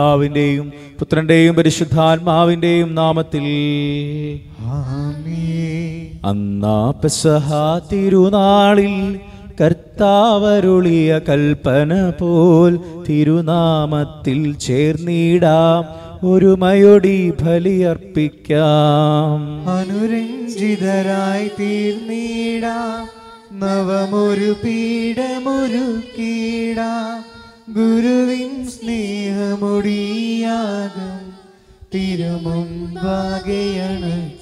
പിതാവിന്റെയും പുത്രന്റെയും പരിശുദ്ധാത്മാവിന്റെയും നാമത്തിൽ. അന്നാ പെസഹ തിരുനാളിൽ കർത്താവരുളിയ കൽപ്പന പോൽ തിരുനാമത്തിൽ ചേർന്നിടാം ഒരുമയൊടി ബലിയർപ്പിക്കാം. അനുരഞ്ജിതരായി തീർന്നിടാം നവമൊരു പീഠമൊരുക്കീടാം ഗുരുവിൻ സ്നേഹമൊടിയാകും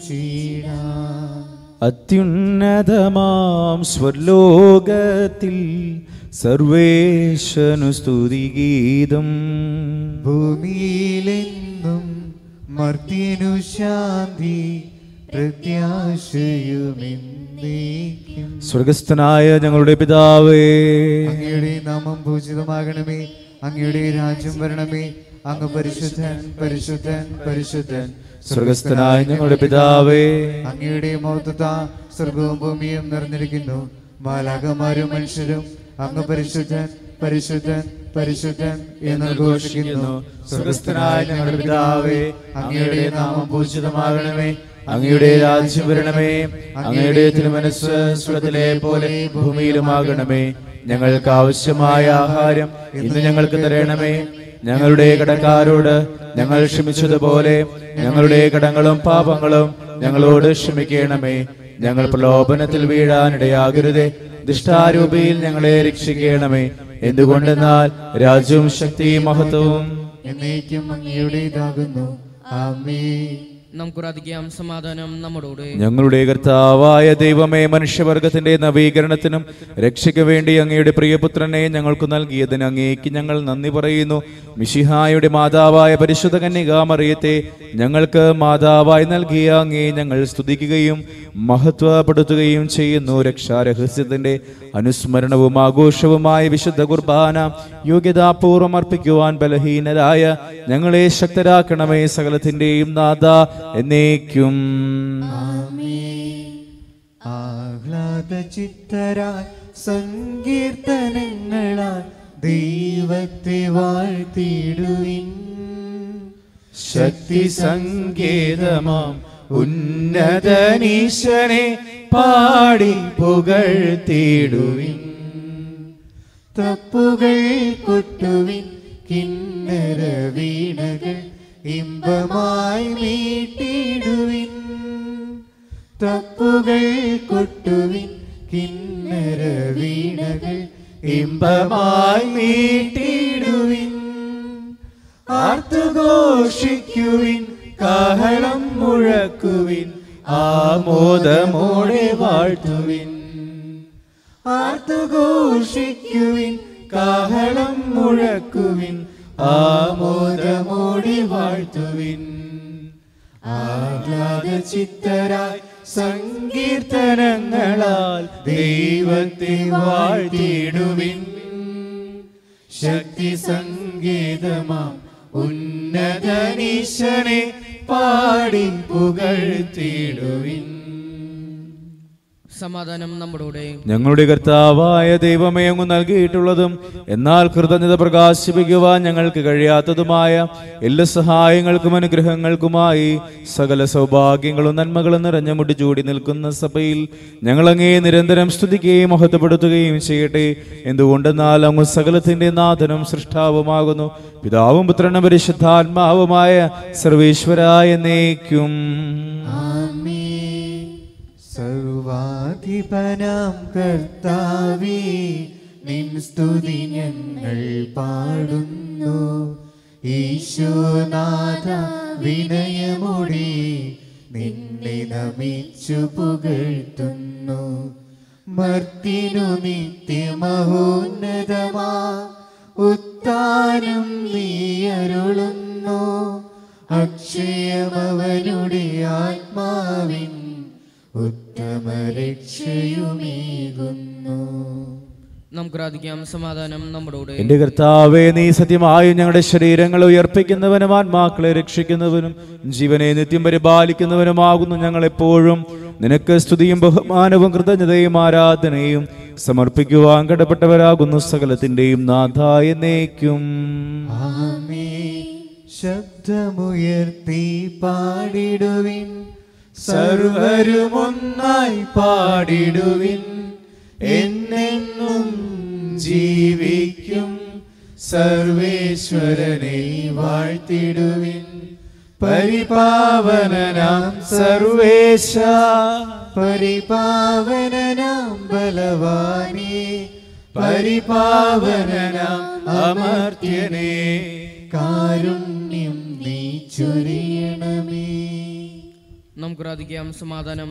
ചീണ അത്യുന്നതമാം സ്വർലോകത്തിൽ സർവേശനു സ്തുതിഗീതം. ഭൂമിയിലെന്നും മർത്തിനു ശാന്തി പ്രത്യാശയുമെന്നേക്കും സ്വർഗസ്ഥനായ ഞങ്ങളുടെ പിതാവേ. അങ്ങയുടെ നാമം പൂജിതമാകണമേ. അങ്ങയുടെ രാജ്യം വരണമേ. അങ്ങ് പരിശുദ്ധൻ പരിശുദ്ധൻ പരിശുദ്ധൻ. സ്വർഗസ്ഥനായ ഞങ്ങളുടെ പിതാവേ. അങ്ങയുടെ മൗത്തത സ്വർഗവും ഭൂമിയും നിറഞ്ഞിരിക്കുന്നു. മാലാകമാരും മനുഷ്യരും അങ്ങ് പരിശുദ്ധൻ പരിശുദ്ധൻ പരിശുദ്ധൻ എന്ന് ഘോഷിക്കുന്നു. സ്വർഗസ്ഥനായ ഞങ്ങളുടെ പിതാവേ അങ്ങയുടെ നാമം പൂജിതമാകണമേ. അങ്ങയുടെ രാജ്യം വരണമേ. അങ്ങയുടെ തിരുമനസ് സ്വരത്തിലെ പോലെ ഭൂമിയിലുമാകണമേ. ഞങ്ങൾക്ക് ആവശ്യമായ ആഹാരം ഇന്ന് ഞങ്ങൾക്ക് തരണമേ. ഞങ്ങളുടെ കടക്കാരോട് ഞങ്ങൾ ക്ഷമിച്ചതുപോലെ ഞങ്ങളുടെ കടങ്ങളും പാപങ്ങളും ഞങ്ങളോട് ക്ഷമിക്കണമേ. ഞങ്ങൾ പ്രലോഭനത്തിൽ വീഴാനിടയാകരുതേ. ദുഷ്ടാരൂപിയിൽ ഞങ്ങളെ രക്ഷിക്കണമേ. എന്തുകൊണ്ടെന്നാൽ രാജ്യവും ശക്തിയും മഹത്വവും എന്നേക്കും അങ്ങയുടേതാകുന്നു ആമേ പ്രാർത്ഥിക്കാം സമാധാനം നമ്മോട് ഞങ്ങളുടെ കർത്താവായ ദൈവമേ മനുഷ്യവർഗത്തിന്റെ നവീകരണത്തിനും രക്ഷയ്ക്ക് വേണ്ടി അങ്ങയുടെ പ്രിയപുത്രനെ ഞങ്ങൾക്ക് നൽകിയതിന് അങ്ങേക്ക് ഞങ്ങൾ നന്ദി പറയുന്നു. മിഷിഹായുടെ മാതാവായ പരിശുദ്ധ കന്യകാമറിയത്തെ ഞങ്ങൾക്ക് മാതാവായി നൽകിയ അങ്ങേ ഞങ്ങൾ സ്തുതിക്കുകയും മഹത്വപ്പെടുത്തുകയും ചെയ്യുന്നു. രക്ഷാരഹസ്യത്തിന്റെ അനുസ്മരണവും ആഘോഷവുമായ വിശുദ്ധ കുർബാന യോഗ്യതാപൂർവം അർപ്പിക്കുവാൻ ബലഹീനരായ ഞങ്ങളെ ശക്തരാക്കണമേ. സകലത്തിന്റെയും നാഥ എന്നേക്കും. ആഹ്ലാദ ചിത്തരാ സങ്കീർത്തനങ്ങളാൽ ദൈവത്തെ വാഴ്ത്തിയിടുവിൻ. ശക്തി സങ്കേതമാം ഉന്നതനീശനെ പാടി പുകഴ്ത്തിയിടുവിൻ. തപ്പുകൾ കൊട്ടുവിൻ കിന്നര വീണകൾ ഇമ്പമായി മീട്ടിടുവിൻ തപ്പുകൾ കൊട്ടുവിൻ. കിന്നര വീണകൾ ഇമ്പമായി മീട്ടിടുവിൻ ആർത്തുഘോഷിക്കുവിൻ കാഹളം മുഴക്കുവിൻ. ആമോദമോടെ വാഴ്ത്തുവിൻ. ആർത്തുഘോഷിക്കുവിൻ കാഹളം മുഴക്കുവിൻ. ആമോദമോടെ വാഴ്ത്തുവിൻ. ആഹ്ലാദ ചിത്തരായി സങ്കീർത്തനങ്ങളാൽ ദൈവത്തെ വാഴ്ത്തിയിടുവിൻ. ശക്തി സംഗീതമാം ഉന്നതനീശനെ പാടി പുകഴ്ത്തിയിടുവിൻ. സമാധാനം നമ്മുടെ ഞങ്ങളുടെ കർത്താവായ ദൈവമേ അങ്ങ് നൽകിയിട്ടുള്ളതും എന്നാൽ കൃതജ്ഞത പ്രകാശിപ്പിക്കുവാൻ ഞങ്ങൾക്ക് കഴിയാത്തതുമായ എല്ലാ സഹായങ്ങൾക്കും അനുഗ്രഹങ്ങൾക്കുമായി സകല സൗഭാഗ്യങ്ങളും നന്മകളും നിറഞ്ഞ മുടി ചൂടി നിൽക്കുന്ന സഭയിൽ ഞങ്ങളങ്ങേ നിരന്തരം സ്തുതിക്കുകയും മഹത്വപ്പെടുത്തുകയും ചെയ്യട്ടെ. എന്തുകൊണ്ടെന്നാൽ അങ്ങ് സകലത്തിന്റെ നാഥനും സൃഷ്ടാവുമാകുന്നു. പിതാവും പുത്രനും പരിശുദ്ധാത്മാവുമായ സർവേശ്വരായ എന്നേക്കും. സർവാധിപനാം കർത്താവേ നിൻ സ്തുതി ഞങ്ങൾ പാടുന്നു. ഈശോനാഥ വിനയമുടി നിന്നെ നമിച്ചു പുകഴ്ത്തുന്നു. മർത്തിനു നിത്യമഹോന്നതമാ ഉത്താനം നീയരുളുന്നു അക്ഷയമവരുടെ ആത്മാവിൻ ഉത്തമ രക്ഷയുമേകുന്നു നമുക്ക് പ്രാർത്ഥിക്കാം സമാധാനം എന്റെ കർത്താവേ നീ സത്യമായും ഞങ്ങളുടെ ശരീരങ്ങളെ ഉയർപ്പിക്കുന്നവനും ആത്മാക്കളെ രക്ഷിക്കുന്നവനും ജീവനെ നിത്യം പരിപാലിക്കുന്നവനുമാകുന്നു ഞങ്ങൾ എപ്പോഴും നിനക്ക് സ്തുതിയും ബഹുമാനവും കൃതജ്ഞതയും ആരാധനയും സമർപ്പിക്കുവാൻ കടപ്പെട്ടവരാകുന്നു സകലത്തിന്റെയും നാഥായ നേക്കും ശബ്ദമുയർത്തി പാടിടുവിൻ. സർവരുമൊന്നായി പാടിടുവിൻ. എന്നെന്നും ജീവിക്കും. സർവേശ്വരനെ വാഴ്ത്തിടുവിൻ. പരിപാവനനാം സർവേശ. പരിപാവനനാം ബലവാനേ. പരിപാവനനാം അമർത്യനേ. കാരുണ്യം നീ ചൊരിയണമേ. സമാധാനം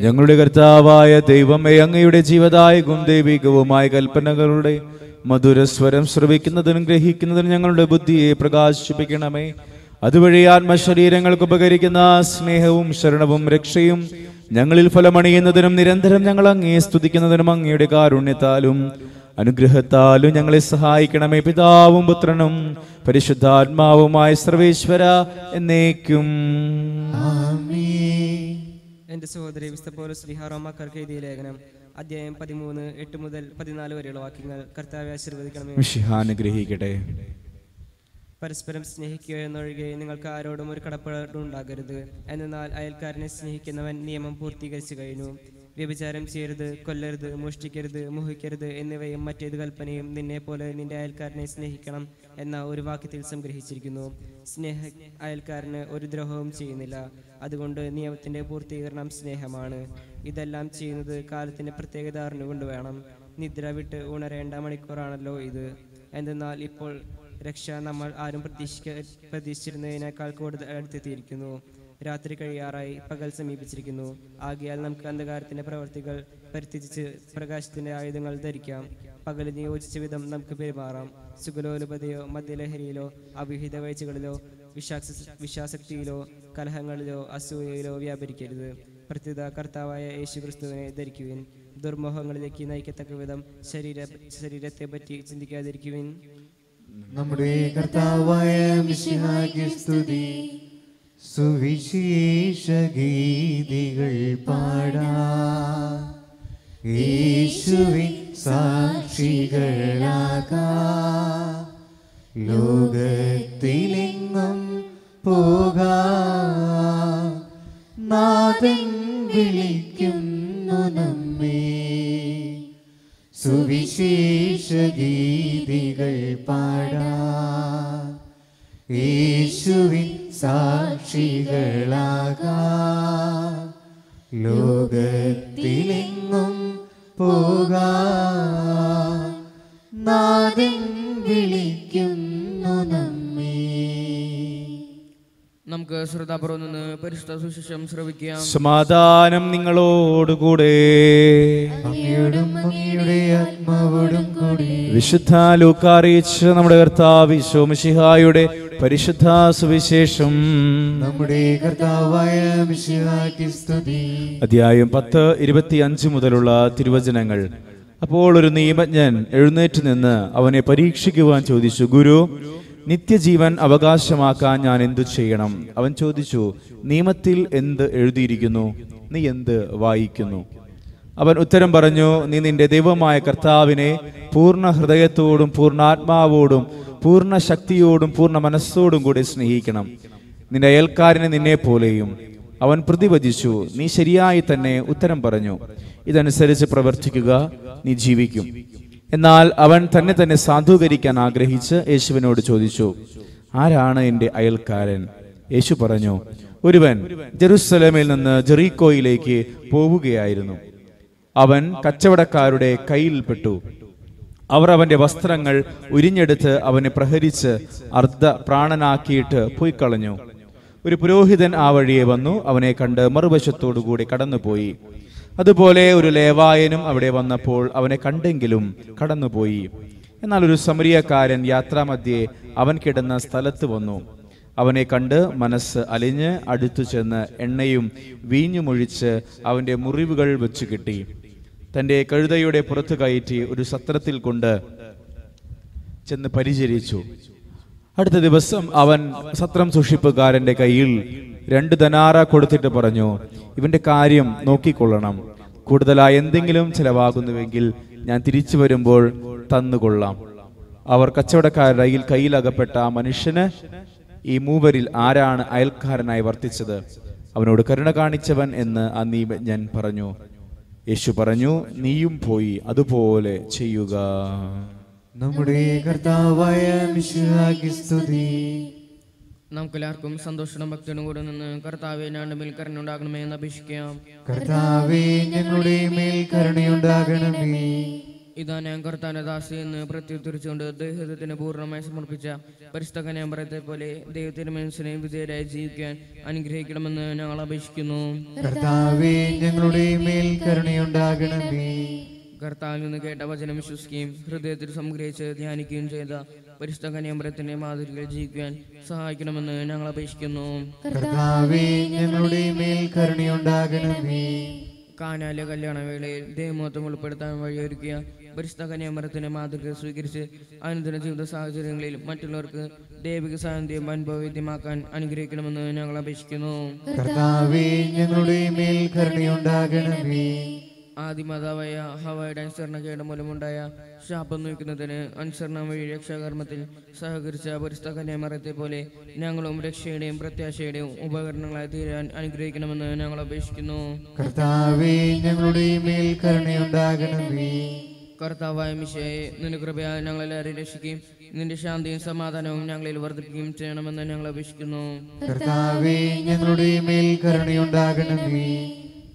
ഞങ്ങളുടെ കർത്താവായ ദൈവമേ അങ്ങയുടെ ജീവദായകവും ദൈവികവുമായ കൽപ്പനകളുടെ മധുരസ്വരം ശ്രവിക്കുന്നതിനും ഗ്രഹിക്കുന്നതിനും ഞങ്ങളുടെ ബുദ്ധിയെ പ്രകാശിപ്പിക്കണമേ. അതുവഴി ആത്മശരീരങ്ങൾക്ക് ഉപകരിക്കുന്ന സ്നേഹവും ശരണവും രക്ഷയും ഞങ്ങളിൽ ഫലമണിയുന്നതിനും നിരന്തരം ഞങ്ങൾ അങ്ങേ സ്തുതിക്കുന്നതിനും അങ്ങയുടെ കാരുണ്യത്താലും അനുഗ്രഹത്താലും ഞങ്ങളെ സഹായിക്കണമേ. പിതാവും പുത്രനും പരിശുദ്ധാത്മാവുമായ സർവേശ്വര എന്നേക്കും. ആമേൻ. എന്റെ സഹോദരി വിസ്ത പോലീസ് കർക്ക് എഴുതിയ ലേഖനം അധ്യായം പതിമൂന്ന് എട്ട് മുതൽ പതിനാല് വരെയുള്ള വാക്യങ്ങൾ കർത്താവെ ആശീർവദിക്കണമേ. പരസ്പരം സ്നേഹിക്കുക എന്നൊഴികെ നിങ്ങൾക്ക് ആരോടും ഒരു കടപ്പാടുണ്ടാകരുത് എന്നാൽ അയൽക്കാരനെ സ്നേഹിക്കുന്നവൻ നിയമം പൂർത്തീകരിച്ചു കഴിഞ്ഞു. വ്യഭിചാരം ചെയ്യരുത് കൊല്ലരുത് മോഷ്ടിക്കരുത് മോഹിക്കരുത് എന്നിവയും മറ്റേത് കൽപ്പനയും നിന്നെ പോലെ നിന്റെ അയൽക്കാരനെ സ്നേഹിക്കണം. എന്ന ഒരു വാക്യത്തിൽ സംഗ്രഹിച്ചിരിക്കുന്നു. സ്നേഹ അയൽക്കാരന് ഒരു ദ്രോഹവും ചെയ്യുന്നില്ല. അതുകൊണ്ട് നിയമത്തിന്റെ പൂർത്തീകരണം സ്നേഹമാണ്. ഇതെല്ലാം ചെയ്യുന്നത് കാലത്തിന്റെ പ്രത്യേകത അറിഞ്ഞുകൊണ്ട് വേണം. നിദ്ര വിട്ട് ഉണരേണ്ട മണിക്കൂറാണല്ലോ ഇത്. എന്തെന്നാൽ ഇപ്പോൾ രക്ഷ നമ്മൾ ആരും പ്രതീക്ഷിക്ക പ്രതീക്ഷിച്ചിരുന്നതിനേക്കാൾ കൂടുതൽ അടുത്തെത്തിയിരിക്കുന്നു. രാത്രി കഴിയാറായി പകൽ സമീപിച്ചിരിക്കുന്നു. ആകിയാൽ നമുക്ക് അന്ധകാരത്തിന്റെ പ്രവർത്തികൾ പരിത്യജിച്ച് പ്രകാശത്തിന്റെ ആയുധങ്ങൾ ധരിക്കാം. പകലിന് നിയോജിച്ച വിധം നമുക്ക് പെരുമാറാം. സുഗലോലുപതയോ മദ്യലഹരിയിലോ അവിഹിത വീഴ്ചകളിലോ വിശ്വാസ വിശ്വാസക്തിയിലോ കലഹങ്ങളിലോ അസൂയയിലോ വ്യാപരിക്കരുത്. പ്രത്യുത കർത്താവായ യേശു ക്രിസ്തുവിനെ ധരിക്കുവിൻ. ദുർമോഹങ്ങളിലേക്ക് നയിക്കത്തക്ക വിധം ശരീര ശരീരത്തെ പറ്റി ചിന്തിക്കാതിരിക്കുവിൻ. നമ്മുടെ കർത്താവായ സ്തുതി. സുവിശേഷ ഗീതികൾ പാടാ. യേശുവിൻ സാക്ഷികളാകാ. ലോകത്തിലെങ്ങും പോകാ. നാഥൻ വിളിക്കുന്നു നമ്മെ. സുവിശേഷ ഗീതികൾ പാടാ. യേശുവിൻ സാക്ഷികളാകാ. ലോകത്തിലെങ്ങും പോകാ നാഥൻ വിളിക്കുന്നു നമ്മെ. നമുക്ക് ശ്രദ്ധാപുറം നിന്ന് പരിശുദ്ധ സുശേഷം ശ്രവിക്കാം. സമാധാനം നിങ്ങളോടുകൂടെ. വിശുദ്ധ ലൂക്കറിയിച്ച് നമ്മുടെ കർത്താവ് ശോമശിഹായുടെ പരിശുദ്ധ സുവിശേഷം നമ്മുടെ കർത്താവായ സ്തുതി. അധ്യായം പത്ത് ഇരുപത്തി അഞ്ച് മുതലുള്ള തിരുവചനങ്ങൾ. അപ്പോൾ ഒരു നിയമജ്ഞൻ എഴുന്നേറ്റ് നിന്ന് അവനെ പരീക്ഷിക്കുവാൻ ചോദിച്ചു ഗുരു നിത്യജീവൻ അവകാശമാക്കാൻ ഞാൻ എന്തു ചെയ്യണം? അവൻ ചോദിച്ചു നിയമത്തിൽ എന്ത് എഴുതിയിരിക്കുന്നു? നീ എന്ത് വായിക്കുന്നു? അവൻ ഉത്തരം പറഞ്ഞു നീ നിന്റെ ദൈവമായ കർത്താവിനെ പൂർണ ഹൃദയത്തോടും പൂർണാത്മാവോടും പൂർണ ശക്തിയോടും പൂർണ മനസ്സോടും കൂടി സ്നേഹിക്കണം. നിന്റെ അയൽക്കാരനെ നിന്നെ പോലെയും. അവൻ പ്രതിവചിച്ചു നീ ശരിയായി തന്നെ ഉത്തരം പറഞ്ഞു. ഇതനുസരിച്ച് പ്രവർത്തിക്കുക നീ ജീവിക്കും. എന്നാൽ അവൻ തന്നെ തന്നെ സാധൂകരിക്കാൻ ആഗ്രഹിച്ച് യേശുവിനോട് ചോദിച്ചു ആരാണ് എന്റെ അയൽക്കാരൻ? യേശു പറഞ്ഞു ഒരുവൻ ജെറുസലേമിൽ നിന്ന് ജെറീക്കോയിലേക്ക് പോവുകയായിരുന്നു. അവൻ കച്ചവടക്കാരുടെ കയ്യിൽപ്പെട്ടു അവർ അവന്റെ വസ്ത്രങ്ങൾ ഉരിഞ്ഞെടുത്ത് അവനെ പ്രഹരിച്ച് അർദ്ധ പ്രാണനാക്കിയിട്ട് പോയി കളഞ്ഞു ഒരു പുരോഹിതൻ ആ വഴിയെ വന്നു അവനെ കണ്ട് മറുവശത്തോടുകൂടി കടന്നുപോയി. അതുപോലെ ഒരു ലേവായനും അവിടെ വന്നപ്പോൾ അവനെ കണ്ടെങ്കിലും കടന്നുപോയി. എന്നാൽ ഒരു സമരിയക്കാരൻ യാത്രാമധ്യേ അവൻ കിടന്ന സ്ഥലത്ത് വന്നു. അവനെ കണ്ട് മനസ്സ് അലിഞ്ഞ് അടുത്തു ചെന്ന് എണ്ണയും വീഞ്ഞുമൊഴിച്ച് അവന്റെ മുറിവുകൾ വെച്ചു കിട്ടി തന്റെ കഴുതയുടെ പുറത്ത് കയറ്റി ഒരു സത്രത്തിൽ കൊണ്ട് ചെന്ന് പരിചരിച്ചു. അടുത്ത ദിവസം അവൻ സത്രം സൂക്ഷിപ്പുകാരന്റെ കയ്യിൽ രണ്ട് ധനാറ കൊടുത്തിട്ട് പറഞ്ഞു ഇവന്റെ കാര്യം നോക്കിക്കൊള്ളണം. കൂടുതലായി എന്തെങ്കിലും ചിലവാകുന്നുവെങ്കിൽ ഞാൻ തിരിച്ചു വരുമ്പോൾ തന്നുകൊള്ളാം. അവർ കച്ചവടക്കാരുടെ കയ്യിൽ കയ്യിലകപ്പെട്ട ആ മനുഷ്യന് ഈ മൂവരിൽ ആരാണ് അയൽക്കാരനായി വർത്തിച്ചത്? അവനോട് കരുണ കാണിച്ചവൻ എന്ന് ആ ഞാൻ പറഞ്ഞു. യേശു പറഞ്ഞു നീയും പോയി അതുപോലെ ചെയ്യുക. നമ്മുടെ കർത്താവായ സ്തുതി. നമുക്കെല്ലാവർക്കും സന്തോഷവും ഭക്തിയോടും കൂടെ നിന്ന് കർത്താവെ ഞാണ്ട് മേൽ കരുണുണ്ടാകണമേ എന്ന് അപേക്ഷിക്കാം. കർത്താവേ ഞങ്ങളുടെ മേൽ കരുണയുണ്ടാകണമേ. ഇതാ ഞാൻ കർത്താന്റെ ദാസി എന്ന് പ്രത്യുദ്ധരിച്ചുകൊണ്ട് ദൈവത്തിന് പൂർണമായി സമർപ്പിച്ച പരിസ്ഥകനെ പറയത്തെ പോലെ ദൈവത്തിന് മനസ്സിനെ വിധേയരായി ജീവിക്കാൻ അനുഗ്രഹിക്കണമെന്ന് ഞങ്ങൾ അപേക്ഷിക്കുന്നു. കർത്താവേ ഞങ്ങളുടെ മേൽ കരുണയുണ്ടാകണമേ. കർത്താവിൽ നിന്ന് കേട്ട വചനം വിശ്വസിക്കുകയും ഹൃദയത്തിൽ സംഗ്രഹിച്ച് ധ്യാനിക്കുകയും ചെയ്ത പരിശുദ്ധ കന്യാമ്പരത്തിന്റെ മാതൃകയിൽ ജീവിക്കാൻ സഹായിക്കണമെന്ന് ഞങ്ങൾ അപേക്ഷിക്കുന്നു. കർത്താവേ ഞങ്ങളുടെ മേൽ കരുണയുണ്ടാകണമേ. കാനാലെ കല്യാണ വേളയിൽ ദൈവമത്വം ഉൾപ്പെടുത്താൻ വഴിയൊരുക്കിയ പരിശുദ്ധ കന്യാമരത്തിന്റെ മാതൃക സ്വീകരിച്ച് അനുദിന ജീവിത സാഹചര്യങ്ങളിൽ മറ്റുള്ളവർക്ക് ദൈവിക സാന്നിധ്യം അനുഭവവേദ്യമാക്കാൻ അനുഗ്രഹിക്കണമെന്ന് ഞങ്ങൾ അപേക്ഷിക്കുന്നു. ആദിമാതാവായ ഹവയുടെ അനുസരണക്കേട് മൂലമുണ്ടായ ശാപം നോക്കുന്നതിന് അനുസരണ വഴി രക്ഷാകർമ്മത്തിൽ സഹകരിച്ച പരിസ്ഥ കന്യാമരത്തെ പോലെ ഞങ്ങളും രക്ഷയുടെയും പ്രത്യാശയുടെയും ഉപകരണങ്ങളായി തീരാൻ അനുഗ്രഹിക്കണമെന്ന് ഞങ്ങൾ അപേക്ഷിക്കുന്നു. കർത്താവേ ഞങ്ങളുടെ മേൽ കരുണയുണ്ടാകണമേ. കർത്താവായ മിശയെ നിന്റെ കൃപയാൽ ഞങ്ങളെ രക്ഷിക്കുകയും നിന്റെ ശാന്തിയും സമാധാനവും ഞങ്ങളിൽ വർദ്ധിപ്പിക്കുകയും ചെയ്യണമെന്ന് ഞങ്ങൾ അപേക്ഷിക്കുന്നു. കർത്താവേ ഞങ്ങളുടെ മേൽ കരുണയുണ്ടാകണമേ.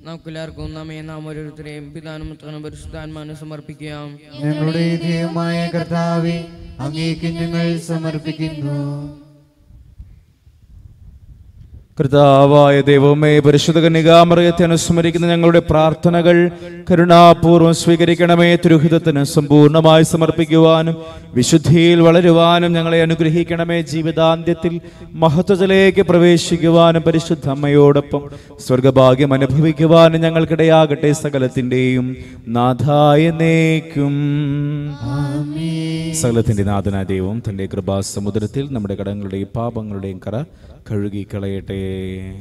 നമുക്കെല്ലാവർക്കും നമ്മെ നാം ഓരോരുത്തരെയും പിതാനും മുത്തനും പരിശുദ്ധാത്മാനും സമർപ്പിക്കാം. ഞങ്ങളുടെ ദൈവമായ കർത്താവേ അങ്ങേക്ക് ഞങ്ങൾ സമർപ്പിക്കുന്നു. കർത്താവായ ദൈവമേ പരിശുദ്ധ കന്യകാമറിയത്തെ അനുസ്മരിക്കുന്ന ഞങ്ങളുടെ പ്രാർത്ഥനകൾ കരുണാപൂർവം സ്വീകരിക്കണമേ. തിരുഹിതത്തിന് സമ്പൂർണമായി സമർപ്പിക്കുവാനും വിശുദ്ധിയിൽ വളരുവാനും ഞങ്ങളെ അനുഗ്രഹിക്കണമേ. ജീവിതാന്ത്യത്തിൽ മഹത്വത്തിലേക്ക് പ്രവേശിക്കുവാനും പരിശുദ്ധ അമ്മയോടൊപ്പം സ്വർഗഭാഗ്യം അനുഭവിക്കുവാനും ഞങ്ങൾക്കിടയാകട്ടെ സകലത്തിന്റെയും നാഥായ നേക്കും സകലത്തിന്റെ നാഥനായ ദൈവം തന്റെ കൃപാസമുദ്രത്തിൽ നമ്മുടെ കടങ്ങളുടെയും പാപങ്ങളുടെയും കറ കഴുകി കളയട്ടെ.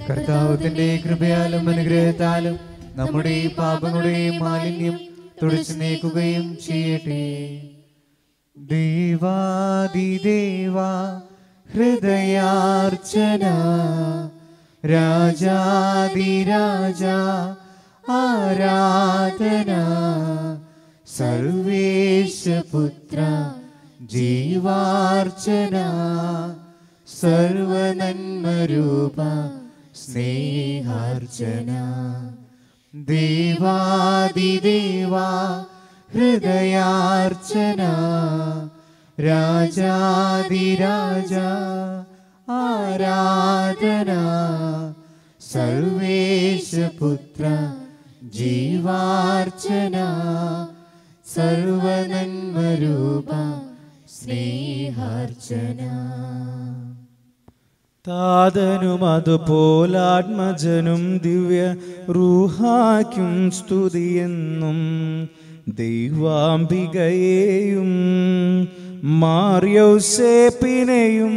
കർത്താവത്തിന്റെ കൃപയാലും അനുഗ്രഹത്താലും നമ്മുടെ ഈ പാപങ്ങളുടെയും മാലിന്യം തുടച്ചു നീക്കുകയും ചെയ്യട്ടെ. ദേവാദിദേവ ഹൃദയാർച്ചന രാജാതിരാജ ആരാധന സർവേശപുത്ര ജീവാർച്ചന സർവനന്മരൂപ സ്നേഹാർച്ചന ദേവാദിദേവ ഹൃദയാർച്ചന രാജാതിരാജ ആരാധന സർവേശപുത്ര ജീവാർച്ചന സർവനന്മരൂപ സ്നേഹാർച്ചന. താതനും അതുപോലാത്മജനും ദിവ്യ റൂഹാക്കും സ്തുതിയെന്നും ദൈവാംബികയെയും മാറിയൗസേപ്പിനെയും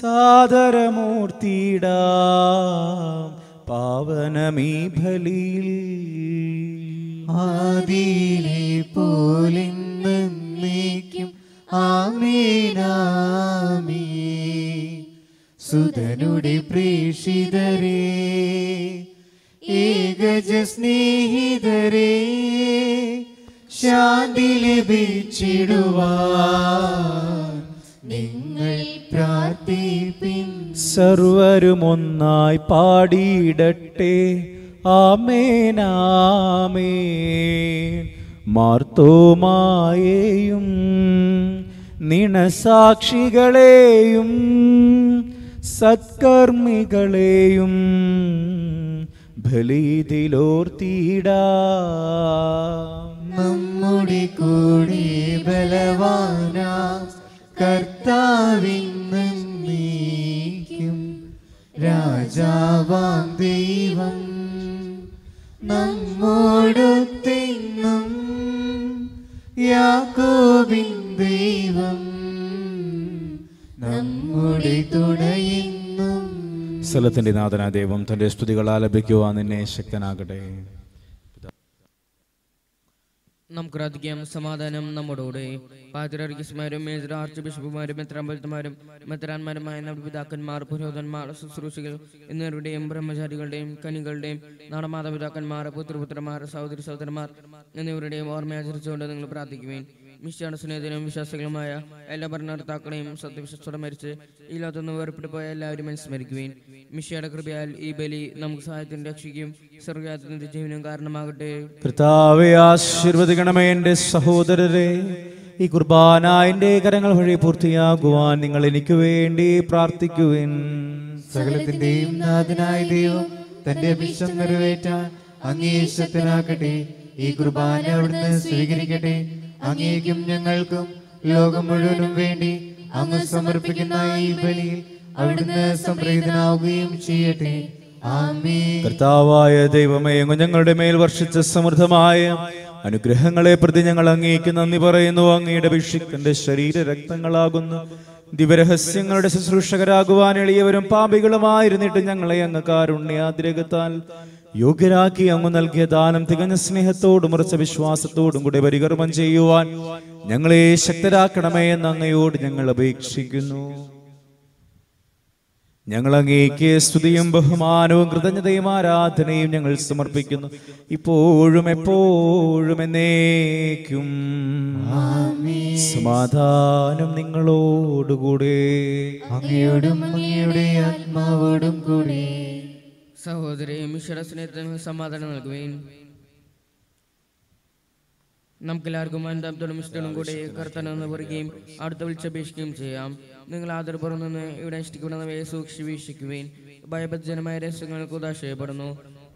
സാദരമൂർത്തിയിടാം. പാവനമീ ബലിയിൽ ആദിയിലെ പോലെന്നേക്കും ആമേനാമേ. സുതനുടെ പ്രേഷിതരേ ഏകജ സ്നേഹിതരേ ശാന്തി ലഭിച്ചിടുവാൻ നിങ്ങൾ പ്രാർത്ഥിപ്പിൻ. സർവരുമൊന്നായി പാടിയിടട്ടെ. ആമേനാമേ. മാർത്തോമായേയും നിണസാക്ഷികളെയും സത്കർമ്മികളെയും ബലിതിലോർത്തിയിടാം. നമ്മുടെ കൂടെ ബലവാന കർത്താവിന്നും നീക്കും രാജാവാം ദൈവം. നമ്മോടൊത്തെന്നും യാക്കോബിൻ ദൈവം നമ്മുടെ സ്ഥലത്തിന്റെ സ്തുതികൾ ആലപിക്കുവാൻ നിന്നെ ശക്തനാകട്ടെ. നമുക്ക് പ്രാർത്ഥിക്കാം സമാധാനം നമ്മോടുകൂടെ. പാതിരാർക്കിസ്മാരും മേജർ ആർച്ച് ബിഷപ്പുമാരും മെത്രാമ്പലത്തുമാരും മെത്രാന്മാരുമായ നമ്മുടെ പിതാക്കന്മാർ ശുശ്രൂഷികൾ എന്നിവരുടെയും ബ്രഹ്മചാരികളുടെയും കനികളുടെയും നാടമാതാപിതാക്കന്മാർ പുത്രപുത്രന്മാർ സഹോദരി സഹോദരന്മാർ എന്നിവരുടെയും ഓർമ്മയാചരിച്ചുകൊണ്ട് നിങ്ങൾ പ്രാർത്ഥിക്കുവേൻ. മിശ്യാണ് സ്നേഹിതനും വിശ്വാസികളുമായ എല്ലാ ഭരണകർത്താക്കളെയും സത്യവിശ്വസത്തോടെ മരിച്ച് ഈ ലോകത്തുനിന്ന് വേർപ്പെട്ടു പോയ എല്ലാവരും അനുസ്മരിക്കുകയും മിഷയുടെ കൃപയാൽ ഈ ബലി നമുക്ക് സഹായത്തിന് രക്ഷിക്കും സ്വർഗാത്തിന്റെ ജീവനും കാരണമാകട്ടെ. കർത്താവെ ആശീർവദിക്കണമേ എന്റെ സഹോദരരെ. ഈ കുർബാന എന്റെ കരങ്ങൾ വഴി പൂർത്തിയാകുവാൻ നിങ്ങൾ എനിക്ക് വേണ്ടി പ്രാർത്ഥിക്കുവിൻ. സകലത്തിന്റെയും നാഥനായ ദൈവം തന്റെ അഭിഷ്ടം നിറവേറ്റാൻ അങ്ങേശത്തിനാക്കട്ടെ ഈ കുർബാന അവിടുന്ന് സ്വീകരിക്കട്ടെ. അങ്ങേക്കും ഞങ്ങൾക്കും ലോകം മുഴുവനും വേണ്ടി അങ്ങ് സമർപ്പിക്കുന്ന ഈ ബലിയിൽ അവിടുന്ന് സംപ്രീതനാവുകയും ചെയ്യട്ടെ. കർത്താവായ ദൈവമേ അങ്ങ് ഞങ്ങളുടെ മേൽ വർഷിച്ച സമൃദ്ധമായ അനുഗ്രഹങ്ങളെ പ്രതി ഞങ്ങൾ അങ്ങേക്ക് നന്ദി പറയുന്നു. അങ്ങയുടെ അഭിഷിക്കന്റെ ശരീര രക്തങ്ങളാകുന്നു ദിവരഹസ്യങ്ങളുടെ ശുശ്രൂഷകരാകുവാൻ എളിയവരും പാപികളുമായിരുന്നിട്ട് ഞങ്ങളെ അങ്ങ് കാരുണ്യാതിരകത്താൽ യോഗ്യരാക്കി അങ്ങ് നൽകിയ ദാനം തികഞ്ഞ സ്നേഹത്തോടും ഉറച്ച വിശ്വാസത്തോടും കൂടെ പരികർമ്മം ചെയ്യുവാൻ ഞങ്ങളെ ശക്തരാക്കണമേ എന്ന് അങ്ങയോട് ഞങ്ങൾ അപേക്ഷിക്കുന്നു. ഞങ്ങൾ അങ്ങേക്ക് സ്തുതിയും ബഹുമാനവും കൃതജ്ഞതയും ആരാധനയും ഞങ്ങൾ സമർപ്പിക്കുന്നു. ഇപ്പോഴും എപ്പോഴും എന്നേക്കും. സമാധാനം നിങ്ങളോടുകൂടെ. അങ്ങയോടും അങ്ങയുടെ ആത്മാവോടും കൂടി. സഹോദരി മിശ്ര സ്നേഹത്തിന് സമാധാനം നൽകുവേൻ. നമുക്കെല്ലാവർക്കും അന്താപത്തോടും ഇഷ്ടവും കൂടെ കർത്തനെന്ന് പറയുകയും അടുത്ത വിളിച്ചപേക്ഷിക്കുകയും ചെയ്യാം. നിങ്ങൾ ആദരപുറം നിന്ന് ഇവിടെ അനുഷ്ഠിക്കപ്പെടുന്നവയെ സൂക്ഷിച്ച് വീക്ഷിക്കുവേൻ ഭയഭജനമായ രഹസ്യങ്ങൾക്ക് ഉദാശയപ്പെടുന്നു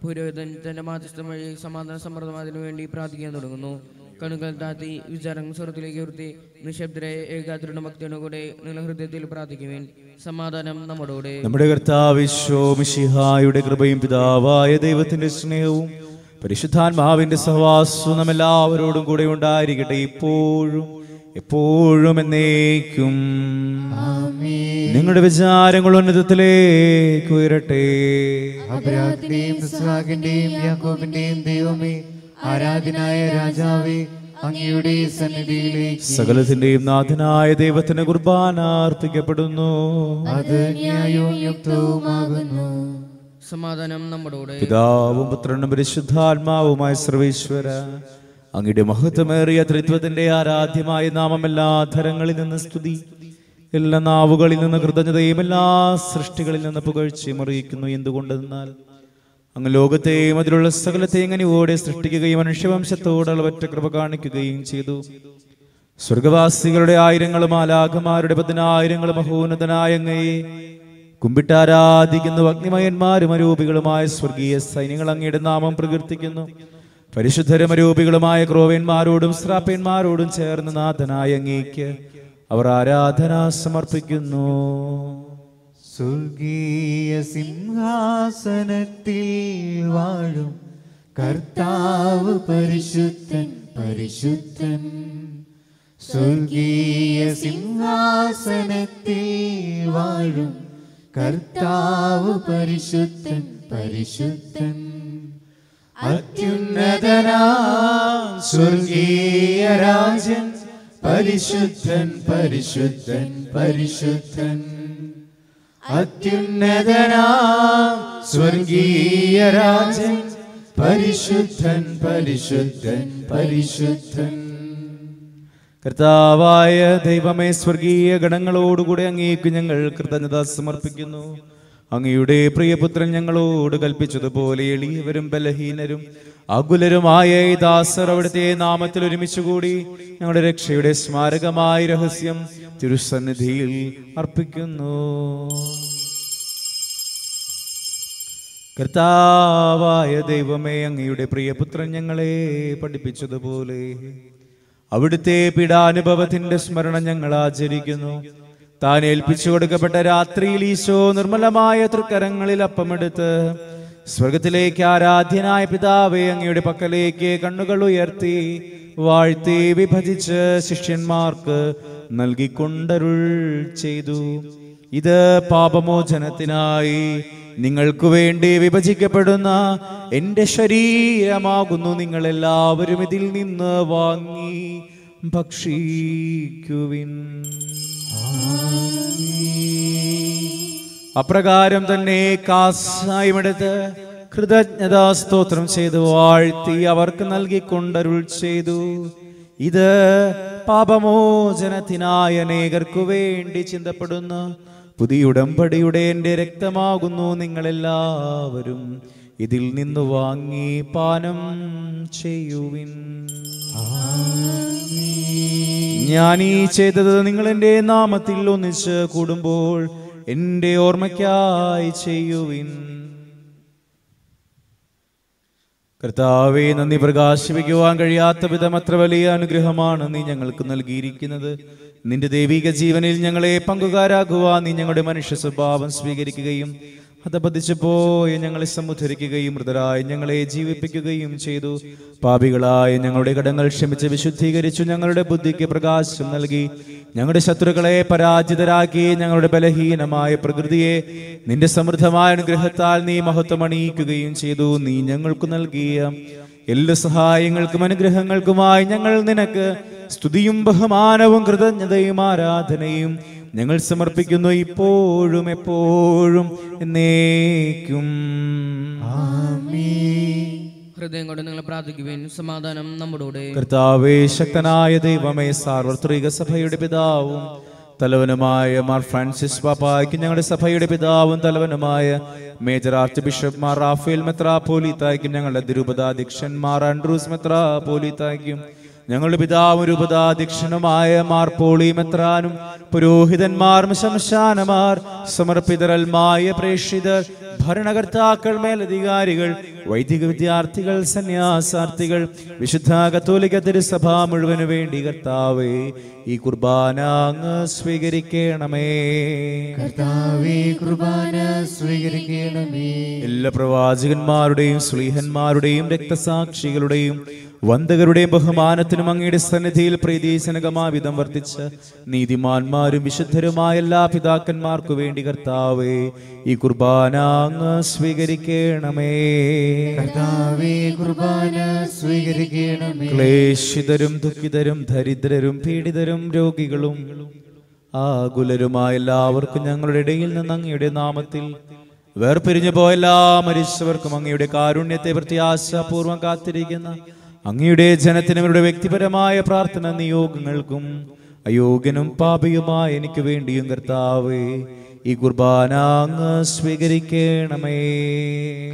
പുരോഹിതൻ തന്റെ മാധ്യസ്ഥം വഴി സമാധാന സമ്മർദ്ദമാതിനു വേണ്ടി പ്രാർത്ഥിക്കാൻ തുടങ്ങുന്നു. കണ്ണുകൾ താത്തി വിചാരങ്ങൾ സ്വർത്തിലേക്ക് ഉയർത്തി. നിശബ്ദരായ ഏകാഗ്രയുടെ ഭക്തിയോടുകൂടെ നിങ്ങൾ ഹൃദയത്തിൽ പ്രാർത്ഥിക്കുവേൻ. സമാധാനം നമ്മോടുകൂടെ. നമ്മുടെ കർത്താവിശ്വമിഷിഹായുടെ കൃപയും പിതാവായ ദൈവത്തിന്റെ സ്നേഹവും പരിശുദ്ധാത്മാവിന്റെ സഹവാസവും നമ്മെല്ലാവരോടും കൂടെ ഉണ്ടായിരിക്കട്ടെ ഇപ്പോഴും എപ്പോഴും എന്നേക്കും. നിങ്ങളുടെ വിചാരങ്ങൾ ഉന്നതത്തിലേക്ക് ഉയരട്ടെ. യാക്കോബിന്റെയും ദൈവമേ ആരാധനായ രാജാവേ അങ്ങയുടെ സന്നിധിയിലേക്ക്. സകലത്തിന്റെയും നാഥനായ ദൈവത്തിന് കുർബാന അർപ്പിക്കപ്പെടുന്നു. അത് ന്യായവും യുക്തവുമാകുന്നു സമാധാനം നമ്മുടെ പിതാവും പുത്രനും പരിശുദ്ധാത്മാവുമായ സർവേശ്വര അങ്ങയുടെ മഹത്വമേറിയ ത്രിത്വത്തിന്റെ ആരാധ്യമായ നാമം എല്ലാ ധരങ്ങളിൽ നിന്ന് സ്തുതി. എല്ലാ നാവുകളിൽ നിന്ന് കൃതജ്ഞതയും എല്ലാ സൃഷ്ടികളിൽ നിന്ന് പുകഴ്ചയും അറിയിക്കുന്നു. എന്തുകൊണ്ടെന്നാൽ അങ്ങ് ലോകത്തെയും അതിലുള്ള സകലത്തെയും ഓടെ സൃഷ്ടിക്കുകയും മനുഷ്യവംശത്തോട് അളവറ്റ കൃപ കാണിക്കുകയും ചെയ്തു. സ്വർഗവാസികളുടെ ആയിരങ്ങളും ആലാഖമാരുടെ പതിനായിരങ്ങളും മഹോന്നതനായ അങ്ങയെ കുമ്പിട്ടാരാധിക്കുന്നു അഗ്നിമയന്മാരും അരൂപികളുമായ സ്വർഗീയ സൈന്യങ്ങൾ അങ്ങയുടെ നാമം പ്രകീർത്തിക്കുന്നു. പരിശുദ്ധരും അരൂപികളുമായ ക്രോവന്മാരോടും ശ്രാപ്യന്മാരോടും ചേർന്ന് നാഥനായ അങ്ങേക്ക് അവർ ആരാധന സമർപ്പിക്കുന്നു. സ്വർഗീയ സിംഹാസനത്തിൽ വാഴും കർത്താവ് പരിശുദ്ധൻ പരിശുദ്ധൻ. സ്വർഗീയ സിംഹാസനത്തിൽ വാഴും കർത്താവ് പരിശുദ്ധൻ പരിശുദ്ധൻ. അത്യുന്നതനാ സ്വർഗീയ രാജൻ പരിശുദ്ധൻ പരിശുദ്ധൻ പരിശുദ്ധൻ. അത്യുന്നതനാ സ്വർഗീയ രാജൻ പരിശുദ്ധൻ പരിശുദ്ധൻ പരിശുദ്ധൻ. കർത്താവായ ദൈവമേ സ്വർഗീയ ഗണങ്ങളോടുകൂടെ അങ്ങേക്ക് ഞങ്ങൾ കൃതജ്ഞത സമർപ്പിക്കുന്നു. അങ്ങയുടെ പ്രിയപുത്രൻ ഞങ്ങളോട് കൽപ്പിച്ചതുപോലെ എളിയവരും ബലഹീനരും അകുലരുമായ ഈ ദാസർ അവിടുത്തെ നാമത്തിൽ ഒരുമിച്ചുകൂടി ഞങ്ങളുടെ രക്ഷയുടെ സ്മാരകമായ രഹസ്യം തിരുസന്നിധിയിൽ അർപ്പിക്കുന്നു. കർത്താവായ ദൈവമേ അങ്ങയുടെ പ്രിയപുത്രൻ ഞങ്ങളെ പഠിപ്പിച്ചതുപോലെ അവിടുത്തെ പീഡാനുഭവത്തിന്റെ സ്മരണ ഞങ്ങൾ ആചരിക്കുന്നു. താൻ ഏൽപ്പിച്ചു കൊടുക്കപ്പെട്ട രാത്രിയിൽ ഈശോ നിർമ്മലമായ തൃക്കരങ്ങളിൽ അപ്പമെടുത്ത് സ്വർഗത്തിലേക്ക് ആരാധ്യനായ പിതാവെ അങ്ങയുടെ പക്കലേക്ക് കണ്ണുകൾ ഉയർത്തി വാഴ്ത്തി വിഭജിച്ച് ശിഷ്യന്മാർക്ക് നൽകിക്കൊണ്ടരുൾ ചെയ്തു. ഇത് പാപമോചനത്തിനായി നിങ്ങൾക്കു വേണ്ടി വിഭജിക്കപ്പെടുന്ന എന്റെ ശരീരമാകുന്നു നിങ്ങൾ എല്ലാവരും ഇതിൽ നിന്ന് വാങ്ങി ഭക്ഷിക്കുവിൻ. അപ്രകാരം തന്നെ കാസായുമെടുത്ത് കൃതജ്ഞതാ സ്തോത്രം ചെയ്തു വാഴ്ത്തി അവർക്ക് നൽകിക്കൊണ്ടരുൾ ചെയ്തു. ഇത് പാപമോചനത്തിനായ അനേകർക്കു വേണ്ടി ചിന്തപ്പെടുന്ന. പുതിയ ഉടമ്പടിയുടെ എന്റെ രക്തമാകുന്നു നിങ്ങളെല്ലാവരും. ഇതിൽ നിന്ന് വാങ്ങി പാനം ചെയ്യുവിൻ. ഞാൻ ഈ ചെയ്തത് നിങ്ങൾ എന്റെ നാമത്തിൽ ഒന്നിച്ച് കൂടുമ്പോൾ എന്റെ ഓർമ്മയ്ക്കായി ചെയ്യുവിൻ. കർത്താവെ നന്ദി പ്രകാശിപ്പിക്കുവാൻ കഴിയാത്ത വിധം അത്ര വലിയ അനുഗ്രഹമാണ് നീ ഞങ്ങൾക്ക് നൽകിയിരിക്കുന്നത്. നിന്റെ ദൈവിക ജീവനിൽ ഞങ്ങളെ പങ്കുകാരാകുവാൻ നീ ഞങ്ങളുടെ മനുഷ്യ സ്വഭാവം സ്വീകരിക്കുകയും അതപതിച്ചു പോയി ഞങ്ങളെ സമുദ്ധരിക്കുകയും മൃതരായി ഞങ്ങളെ ജീവിപ്പിക്കുകയും ചെയ്തു. പാപികളായ ഞങ്ങളുടെ കടങ്ങൾ ക്ഷമിച്ച് വിശുദ്ധീകരിച്ചു ഞങ്ങളുടെ ബുദ്ധിക്ക് പ്രകാശം നൽകി. ഞങ്ങളുടെ ശത്രുക്കളെ പരാജിതരാക്കി ഞങ്ങളുടെ ബലഹീനമായ പ്രകൃതിയെ നിന്റെ സമൃദ്ധമായ അനുഗ്രഹത്താൽ നീ മഹത്വം അണിയിക്കുകയും ചെയ്തു. നീ ഞങ്ങൾക്ക് നൽകിയ എല്ലാ സഹായങ്ങൾക്കും അനുഗ്രഹങ്ങൾക്കുമായി ഞങ്ങൾ നിനക്ക് സ്തുതിയും ബഹുമാനവും കൃതജ്ഞതയും ആരാധനയും ഞങ്ങൾ സമർപ്പിക്കുന്നു ഇപ്പോഴും എപ്പോഴും എന്നേക്കും. ഹൃദയം കൊണ്ട് നിങ്ങൾ പ്രാർത്ഥിക്കുവിൻ സമാധാനം നമ്മുടെ കർത്താവേ ശക്തനായ ദൈവമേ സാർവത്രിക സഭയുടെ പിതാവും തലവനുമായ മാർ ഫ്രാൻസിസ് പാപ്പായ്ക്ക് ഞങ്ങളുടെ സഭയുടെ പിതാവും തലവനുമായ major archbishop Mar Raphael മെത്രാപോലിത്തായ്ക്കും ഞങ്ങളുടെ തിരുപതാധ്യക്ഷൻ മാർ ആൻഡ്രൂസ് മെത്രാപോലിത്തായ്ക്കും ഞങ്ങളുടെ പിതാവും രൂപതാധ്യക്ഷനുമായ മാർ പോളി മെത്രാനും പുരോഹിതന്മാരും ശംശാനമാർ സമർപ്പിതരൽമായ പ്രേക്ഷിതർ ഭരണകർത്താക്കൾ മേലധികാരികൾ വൈദിക വിദ്യാർത്ഥികൾ സന്യാസാർത്ഥികൾ വിശുദ്ധ കത്തോലിക്ക തിരുസഭ മുഴുവനു വേണ്ടി കർത്താവേ ഈ കുർബാന അങ്ങ് സ്വീകരിക്കണമേ. കർത്താവേ കുർബാന സ്വീകരിക്കണമേ. എല്ലാ പ്രവാചകന്മാരുടെയും സ്ലീഹന്മാരുടെയും രക്തസാക്ഷികളുടെയും വന്ദകരുടെയും ബഹുമാനത്തിനും അങ്ങയുടെ സന്നിധിയിൽ പ്രീതിജനകമാവിധം വർദ്ധിച്ച നീതിമാന്മാരും വിശുദ്ധരുമായ എല്ലാ പിതാക്കന്മാർക്കു വേണ്ടി കർത്താവേ ഈ കുർബാന അങ്ങ് സ്വീകരിക്കണമേ. കർത്താവേ കുർബാന സ്വീകരിക്കണമേ. ക്ലേശിതരും ദുഃഖിതരും ദരിദ്രരും പീഡിതരും രോഗികളും ആകുലരുമായ എല്ലാവർക്കും ഞങ്ങളുടെ ഇടയിൽ നിന്ന് അങ്ങയുടെ നാമത്തിൽ വേർപിരിഞ്ഞു പോയ എല്ലാ മരിച്ചവർക്കും അങ്ങയുടെ കാരുണ്യത്തെ പ്രത്യാശാപൂർവം കാത്തിരിക്കുന്ന അങ്ങയുടെ ജനത്തിനും ഇവരുടെ വ്യക്തിപരമായ പ്രാർത്ഥന നിയോഗങ്ങൾക്കും അയോഗ്യനും പാപിയുമായ എനിക്ക് വേണ്ടിയും കർത്താവേ ഈ കുർബാന അങ്ങ് സ്വീകരിക്കണമേ.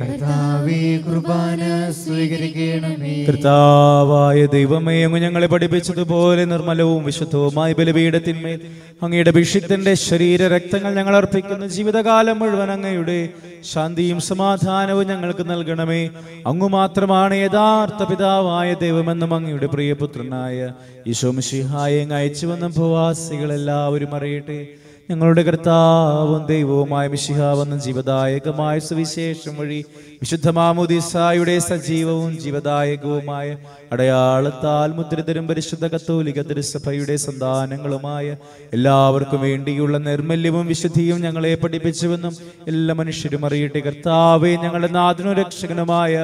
കർത്താവേ കുർബാന സ്വീകരിക്കണമേ. കർത്താവായ ദൈവമേ അങ്ങ് ഞങ്ങളെ പഠിപ്പിച്ചതുപോലെ നിർമ്മലവും വിശുദ്ധവുമായ ബലിപീഠത്തിന്മേൽ അങ്ങയുടെ അഭിഷിക്തന്റെ ശരീര രക്തങ്ങൾ ഞങ്ങൾ അർപ്പിക്കുന്ന ജീവിതകാലം മുഴുവൻ അങ്ങയുടെ ശാന്തിയും സമാധാനവും ഞങ്ങൾക്ക് നൽകണമേ. അങ്ങു മാത്രമാണ് യഥാർത്ഥ പിതാവായ ദൈവമെന്നും അങ്ങയുടെ പ്രിയപുത്രനായ ഈശോമിഷിഹായെ അയച്ചുവെന്നും ഭവാസികൾ എല്ലാവരും അറിയട്ടെ. ഞങ്ങളുടെ കർത്താവും ദൈവവുമായ മിശിഹാവെന്നും ജീവദായകമായ സുവിശേഷം വഴി വിശുദ്ധ മാമുദിസായുടെ സജീവവും ജീവദായകവുമായ അടയാളത്താൽ മുദ്രിതരും പരിശുദ്ധ കത്തോലിക തിരുസഭയുടെ സന്താനങ്ങളുമായ എല്ലാവർക്കും വേണ്ടിയുള്ള നിർമ്മല്യവും വിശുദ്ധിയും ഞങ്ങളെ പഠിപ്പിച്ചുവെന്നും എല്ലാ മനുഷ്യരും അറിയട്ടെ. കർത്താവെ ഞങ്ങളുടെ നാഥനും രക്ഷകനുമായ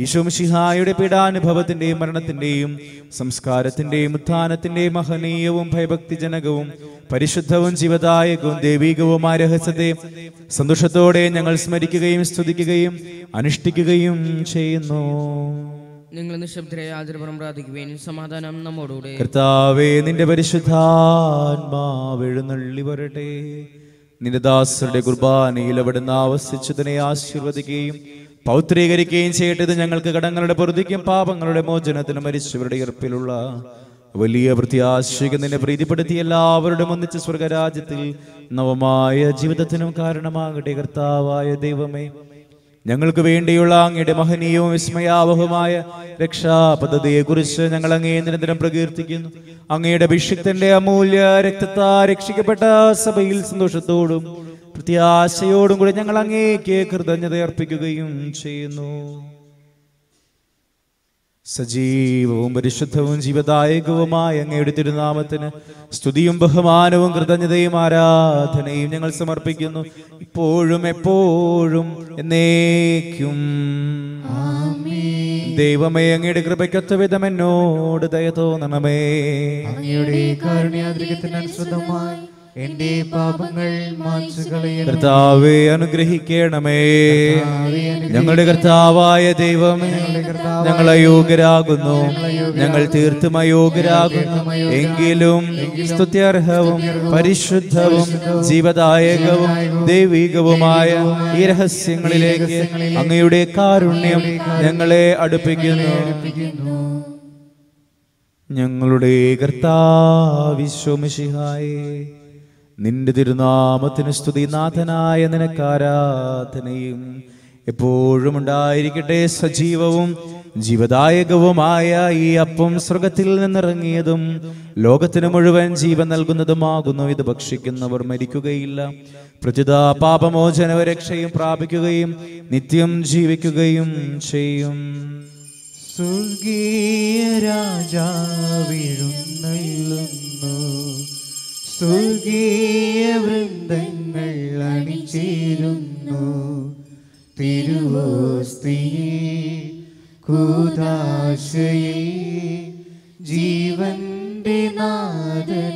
ഈശോമിഷിഹായുടെ പീഡാനുഭവത്തിന്റെയും മരണത്തിന്റെയും സംസ്കാരത്തിന്റെയും ഉത്ഥാനത്തിന്റെയും മഹനീയവും ഭയഭക്തിജനകവും പരിശുദ്ധവും ജീവദായകവും ദൈവീകവുമായ രഹസ്യത്തെ സന്തോഷത്തോടെ ഞങ്ങൾ സ്മരിക്കുകയും സ്തുതിക്കുകയും അനുഷ്ഠിക്കുകയും ചെയ്യുന്നു. നിങ്ങൾ നിശബ്ദരായ ആദരപുറം പ്രാർത്ഥിക്കുകയും സമാധാനം നമ്മോടുകൂടെ. കർത്താവേ നിന്റെ പരിശുദ്ധാത്മാവെഴുന്നള്ളി വരട്ടെ. നിന്റെ ദാസരുടെ കുർബാനയിൽ അവിടുന്ന് ആവസിച്ചതിനെ ആശീർവദിക്കുകയും പൗത്രീകരിക്കുകയും ചെയ്യട്ടത് ഞങ്ങൾക്ക് കടങ്ങളുടെ പൊറുതിക്കും പാപങ്ങളുടെ മോചനത്തിനും മരിച്ചവരുടെ ഈർപ്പിലുള്ള വലിയ വൃത്തി ആശ്രയിക്കുന്നതിനെ പ്രീതിപ്പെടുത്തി എല്ലാവരുടെ ഒന്നിച്ച് സ്വർഗരാജ്യത്തിൽ നവമായ ജീവിതത്തിനും കാരണമാകട്ടെ കർത്താവായ ദൈവമേ. ഞങ്ങൾക്ക് വേണ്ടിയുള്ള അങ്ങയുടെ മഹനീയവും വിസ്മയാവഹമായ രക്ഷാപദ്ധതിയെ കുറിച്ച് ഞങ്ങൾ അങ്ങേ നിരന്തരം പ്രകീർത്തിക്കുന്നു. അങ്ങയുടെ അഭിഷിക്തന്റെ അമൂല്യ രക്തത്താ രക്ഷിക്കപ്പെട്ട സഭയിൽ സന്തോഷത്തോടും പ്രത്യാശയോടും കൂടി ഞങ്ങൾ അങ്ങേക്ക് കൃതജ്ഞത അർപ്പിക്കുകയും ചെയ്യുന്നു. സജീവവും പരിശുദ്ധവും ജീവദായകവുമായ അങ്ങയുടെ തിരുനാമത്തിന് സ്തുതിയും ബഹുമാനവും കൃതജ്ഞതയും ആരാധനയും ഞങ്ങൾ സമർപ്പിക്കുന്നു. ഇപ്പോഴും എപ്പോഴും എന്നേക്കും. ദൈവമേ അങ്ങയുടെ കൃപയ്ക്കൊത്ത വിധം എന്നോട് ദയ തോന്നണമേ. അങ്ങയുടെ കാരുണ്യാദ്രികത്തിനനുസൃതമായി എന്റെ പാപങ്ങൾ കർത്താവെ അനുഗ്രഹിക്കണമേ. ഞങ്ങളുടെ കർത്താവായ ദൈവം ഞങ്ങൾ അയോഗ്യരാകുന്നു ഞങ്ങൾ തീർത്തും അയോഗ്യരാകുന്നു എങ്കിലും സ്തുത്യർഹവും പരിശുദ്ധവും ജീവദായകവും ദൈവികവുമായ ഈ രഹസ്യങ്ങളിലേക്ക് അങ്ങയുടെ കാരുണ്യം ഞങ്ങളെ അടുപ്പിക്കുന്നു. ഞങ്ങളുടെ കർത്താവിശ്വമിഷിഹായേ നിന്റെ തിരുനാമത്തിന് സ്തുതി നാഥനായ നിനക്കാരാധനയും എപ്പോഴും ഉണ്ടായിരിക്കട്ടെ സജീവവും ജീവദായകവുമായ ഈ അപ്പം സ്വർഗത്തിൽ നിന്നിറങ്ങിയതും ലോകത്തിന് മുഴുവൻ ജീവൻ നൽകുന്നതുമാകുന്നു. ഇത് ഭക്ഷിക്കുന്നവർ മരിക്കുകയില്ല. പ്രത്യുത പാപമോചനവരക്ഷയും പ്രാപിക്കുകയും നിത്യം ജീവിക്കുകയും ചെയ്യും. സ്വർഗീയ രാജാവിഴുന്നള്ളുന്നു സ്വർഗീയ വൃന്ദങ്ങൾ അണിചേരുന്നു. തിരുവോസ്തിയെ കൂതാശയെ ജീവന്റെ നാദനെഴുന്നള്ളുന്നു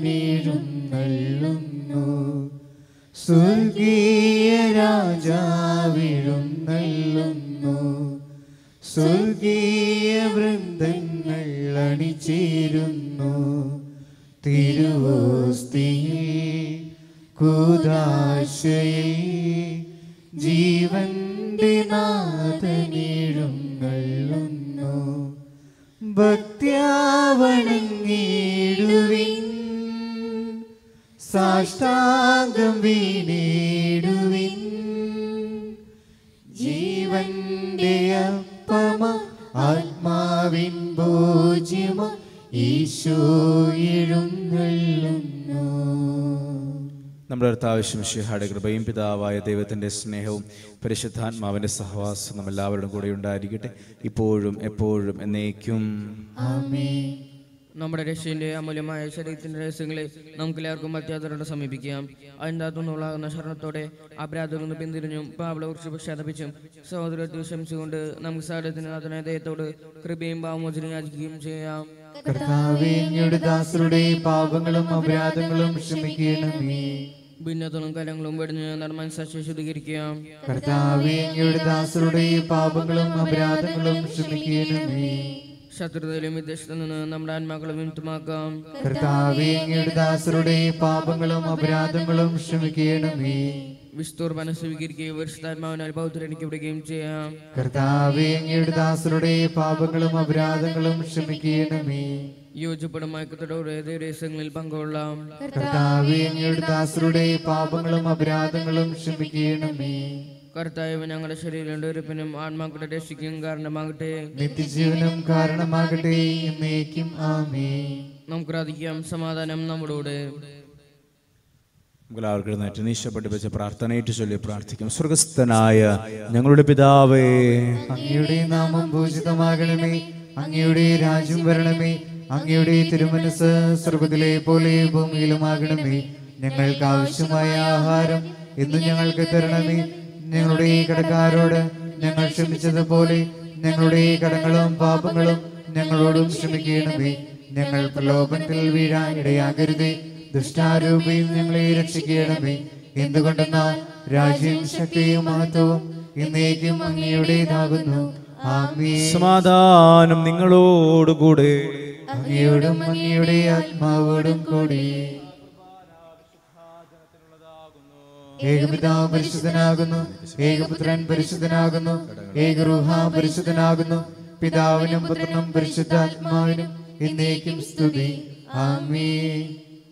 സ്വർഗീയ രാജാവിഴുന്നള്ളുന്നു സ്വർഗീയ വൃന്ദങ്ങൾ അണിചേരുന്നു. തിരുവോസ്തിയെ കൂതാശയെ ജീവന്റെ നാഥനെഴുന്നള്ളുന്നു ഭക്തിയാവണങ്ങിടുവിൻ സാഷ്ടാംഗം വീണേടുവിൻ. ജീവന്റെ അപ്പമ ആത്മാവിൻ ഭോജ്യമ ഈശോ എഴുന്നള്ളുന്നു. നമ്മുടെ ശിഹാടെ കൃപയും പിതാവായ ദൈവത്തിന്റെ സ്നേഹവും പരിശുദ്ധാത്മാവിന്റെ സഹവാസം നമ്മളെല്ലാവരുടെ കൂടെ ഉണ്ടായിരിക്കട്ടെ. ഇപ്പോഴും എപ്പോഴും എന്നേക്കും. നമ്മുടെ രക്ഷയിന്റെ അമൂല്യമായ ശരീരത്തിന്റെ രഹസ്യങ്ങളെ നമുക്ക് എല്ലാവർക്കും അത്യാദരോടെ സമീപിക്കാം. അതിന്റെ അകത്തുനിന്നുള്ളാകുന്ന ശരണത്തോടെ അപരാധങ്ങൾ പിന്തിരിഞ്ഞും പാവളെ കുറിച്ച് പശ്ചാത്തപിച്ചും സഹോദരത്തിൽ ശംസിച്ചുകൊണ്ട് നമുക്ക് സാരത്തിന് അതിനെ ദയത്തോട് കൃപയും ഭാവമോചനം യാചിക്കുകയും ചെയ്യാം. കർത്താവേ അങ്ങയുടെ ദാസരുടെ പാപങ്ങളും അപരാധങ്ങളും ക്ഷമിക്കണമേ ഭിന്നതകളും കലങ്ങളും വെടിഞ്ഞ് നർമ്മൻ ശുദ്ധീകരിക്കാം കർത്താവേ അങ്ങയുടെ ദാസരുടെ പാപങ്ങളും അപരാധങ്ങളും ക്ഷമിക്കണമേ ശത്രുതയിലും വിദേശത്തു നിന്ന് നമ്മുടെ ആത്മാക്കളെ വിമുക്തമാക്കാം. കർത്താവേ അങ്ങയുടെ ദാസരുടെ പാപങ്ങളും അപരാധങ്ങളും ക്ഷമിക്കണമേ വിസ്തൂർബന സ്വീകരിക്കുകയും പരിശുദ്ധാത്മാവിനാൽ പൗത്രനിക്കപ്പെടുകയും ചെയ്യാം. കർത്താവേ അങ്ങയുടെ ദാസരുടെ പാപങ്ങളും അപരാധങ്ങളും ക്ഷമിക്കണമേ. യോജിപ്പടും മയക്കത്തോടെ രഹസ്യങ്ങളിൽ പങ്കുകൊള്ളാം. കർത്താവേ അങ്ങയുടെ ദാസരുടെ പാപങ്ങളും അപരാധങ്ങളും ക്ഷമിക്കണമേ. കർത്താവ് ഞങ്ങളുടെ ശരീരം ഒരുപ്പിനും ആത്മാക്കളുടെ രക്ഷിക്കും കാരണമാകട്ടെ. നിത്യജീവനം കാരണമാകട്ടെ എന്നേക്കും ആമേ നമുക്ക് പ്രാർത്ഥിക്കാം സമാധാനം നമ്മളോട് എല്ലാവർക്കും എഴുന്നേറ്റ് നീശ പഠിപ്പിച്ച പ്രാർത്ഥനയിട്ട് ചൊല്ലി പ്രാർത്ഥിക്കും. സ്വർഗസ്ഥനായ ഞങ്ങളുടെ പിതാവേ അങ്ങയുടെ നാമം പൂജിതമാകണമേ അങ്ങയുടെ രാജ്യം വരണമേ അങ്ങയുടെ തിരുമനസ് സ്വർഗത്തിലെ പോലെ ഭൂമിയിലുമാകണമേ. ഞങ്ങൾക്ക് ആവശ്യമായ ആഹാരം ഇന്ന് ഞങ്ങൾക്ക് തരണമേ. ഞങ്ങളുടെ കടക്കാരോട് ഞങ്ങൾ ക്ഷമിച്ചതുപോലെ ഞങ്ങളുടെ കടങ്ങളും പാപങ്ങളും ഞങ്ങളോടും ക്ഷമിക്കണമേ. ഞങ്ങൾ പ്രലോഭനത്തിൽ വീഴാൻ ഇടയാകരുതേ ദുഷ്ടാരൂപയിൽ ഞങ്ങളെ രക്ഷിക്കണമേ. എന്തുകൊണ്ടെന്നാൽ രാജ്യം ശക്തിയും മഹത്വവും എന്നേക്കും അങ്ങയുടേതാകുന്നു. സമാധാനം നിങ്ങളോടുകൂടെ അങ്ങയോടും അങ്ങയുടെ ആത്മാവോടും കൂടി. ഏകപിതാവ് പരിശുദ്ധനാകുന്നു. ഏകപുത്രൻ പരിശുദ്ധനാകുന്നു. ഏകരൂഹ പരിശുദ്ധനാകുന്നു. പിതാവിനും പുത്രനും പരിശുദ്ധാത്മാവിനും എന്നേക്കും സ്തുതി. ആമേ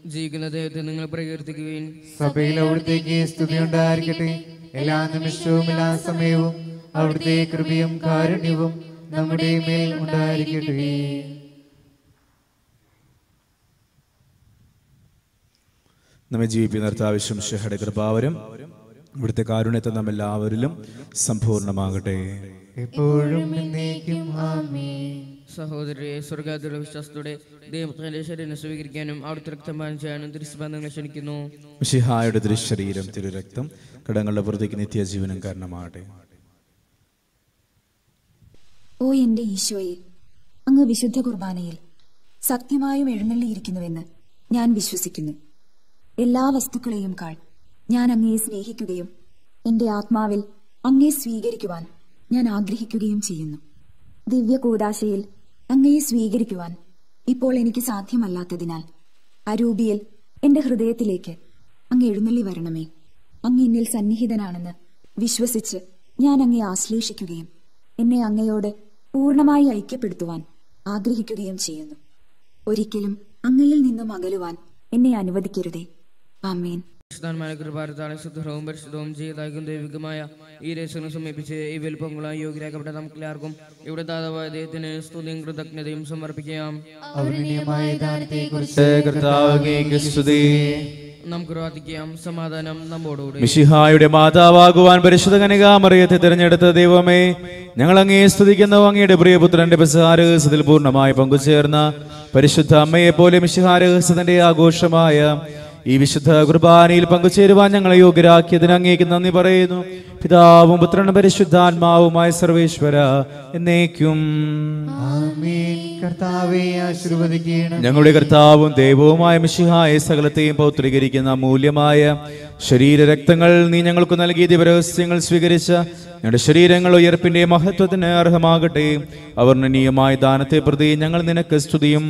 ജീവിക്കുന്ന ദൈവത്തെ നിങ്ങൾ പ്രകീർത്തിക്കുകയും സഭയിൽ അവിടുത്തേക്ക് സ്തുതി ഉണ്ടായിരിക്കട്ടെ. എല്ലാ നിമിഷവും എല്ലാ സമയവും അവിടുത്തെ കൃപയും കാരുണ്യവും നമ്മുടെ മേൽ ഉണ്ടായിരിക്കട്ടെ. നമ്മെ ജീവിപ്പിക്കുന്ന കർത്താവശ്യം ഷെഹയുടെ കൃപാവരും ഇവിടുത്തെ കാരുണ്യത്തെ നാം എല്ലാവരിലും സമ്പൂർണമാകട്ടെ എപ്പോഴും സഹോദരരെ സ്വർഗാതുര വിശ്വാസത്തോടെ ദൈവത്തിന്റെ ശരീരം സ്വീകരിക്കാനും അവിടുത്തെ രക്തപാനം ചെയ്യാനും തിരുസ്ബന്ധങ്ങൾ ക്ഷണിക്കുന്നു. മിശിഹായുടെ തിരുശരീരം തിരുരക്തം കടങ്ങളുടെ പുറത്തേക്ക് നിത്യജീവനം കാരണമാകട്ടെ. ഓ എന്റെ ഈശോയെ അങ്ങ് വിശുദ്ധ കുർബാനയിൽ സത്യമായും എഴുന്നള്ളിയിരിക്കുന്നുവെന്ന് ഞാൻ വിശ്വസിക്കുന്നു. എല്ലാ വസ്തുക്കളെയും കാൾ ഞാൻ അങ്ങയെ സ്നേഹിക്കുകയും എന്റെ ആത്മാവിൽ അങ്ങയെ സ്വീകരിക്കുവാൻ ഞാൻ ആഗ്രഹിക്കുകയും ചെയ്യുന്നു. ദിവ്യ കൂടാശയിൽ അങ്ങയെ സ്വീകരിക്കുവാൻ ഇപ്പോൾ എനിക്ക് സാധ്യമല്ലാത്തതിനാൽ അരൂപിയിൽ എന്റെ ഹൃദയത്തിലേക്ക് അങ്ങ് എഴുന്നള്ളി വരണമേ. അങ്ങ് എന്നിൽ സന്നിഹിതനാണെന്ന് വിശ്വസിച്ച് ഞാൻ അങ്ങയെ ആശ്ലേഷിക്കുകയും എന്നെ അങ്ങയോട് പൂർണമായി ഐക്യപ്പെടുത്തുവാൻ ആഗ്രഹിക്കുകയും ചെയ്യുന്നു. ഒരിക്കലും അങ്ങയിൽ നിന്നും അകലുവാൻ എന്നെ അനുവദിക്കരുതേ. ആമേൻ. വിശുദ്ധാന്മാരെ കൃപാരത്താണ് ശുദ്ധവും പരിശുദ്ധവും ചെയ്താകും ദൈവികമായ ഈ രഹസ്യങ്ങൾ സമീപിച്ച് ഈ വലുപ്പങ്ങളായ യോഗ്യരാക്കപ്പെട്ട നമുക്കെല്ലാവർക്കും ഇവിടെ ദാതാവായ ദൈവത്തിന് സ്തുതിയും കൃതജ്ഞതയും സമർപ്പിക്കാം നമുക്ക് പ്രാർത്ഥിക്കാം സമാധാനം നമ്മോടുകൂടി. മിശിഹായുടെ മാതാവാകുവാൻ പരിശുദ്ധ കനികാമറിയത്തെ തിരഞ്ഞെടുത്ത ദൈവമേ ഞങ്ങൾ അങ്ങേ സ്തുതിക്കുന്നു. അങ്ങയുടെ പ്രിയപുത്രന്റെ രഹസ്യത്തിൽ പൂർണമായി പങ്കുചേർന്ന പരിശുദ്ധ അമ്മയെ പോലെ മിഷിഹാരഹസ്യത്തിന്റെ ആഘോഷമായ ഈ വിശുദ്ധ കുർബാനയിൽ പങ്കുചേരുവാൻ ഞങ്ങളെ യോഗ്യരാക്കിയതിന് അങ്ങേക്ക് നന്ദി പറയുന്നു. പിതാവും പുത്രനും പരിശുദ്ധാത്മാവുമായ സർവേശ്വര എന്നേക്കും. ഞങ്ങളുടെ കർത്താവും ദൈവവുമായ മിഷിഹായ സകലത്തെയും പൗത്രീകരിക്കുന്ന അമൂല്യമായ ശരീരരക്തങ്ങൾ നീ ഞങ്ങൾക്ക് നൽകിയ ദിവരഹസ്യങ്ങൾ സ്വീകരിച്ച ഞങ്ങളുടെ ശരീരങ്ങൾ ഉയർപ്പിന്റെ മഹത്വത്തിന് അർഹമാകട്ടെ. അവർണനീയമായ ദാനത്തെ പ്രതി ഞങ്ങൾ നിനക്ക് സ്തുതിയും